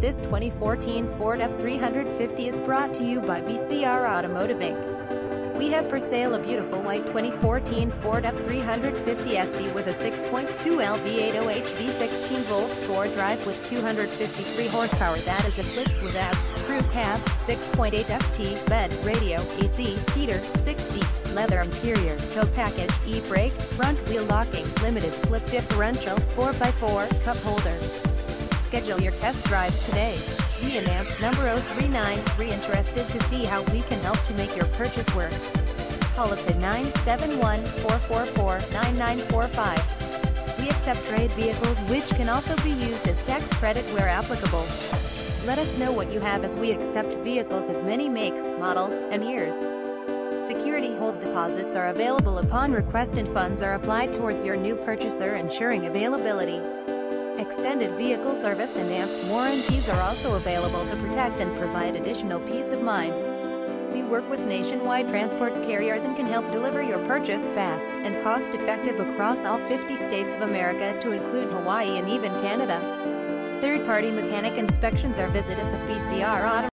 This 2014 Ford F350 is brought to you by BCR Automotive Inc. We have for sale a beautiful white 2014 Ford F350 SD with a 6.2L V8 HV 16 volts 4 drive with 253 horsepower that is equipped with ABS, crew cab, 6.8 FT, bed, radio, AC, heater, 6 seats, leather interior, tow package, e-brake, front wheel locking, limited slip differential, 4x4, cup holder. Schedule your test drive today. Vietnam, number 0393 interested to see how we can help to make your purchase work. Call us at 971-444-9945. We accept trade vehicles which can also be used as tax credit where applicable. Let us know what you have as we accept vehicles of many makes, models, and years. Security hold deposits are available upon request and funds are applied towards your new purchaser ensuring availability. Extended vehicle service and AMP warranties are also available to protect and provide additional peace of mind. We work with nationwide transport carriers and can help deliver your purchase fast and cost-effective across all 50 states of America to include Hawaii and even Canada. Third-party mechanic inspections are visit us at BCR Auto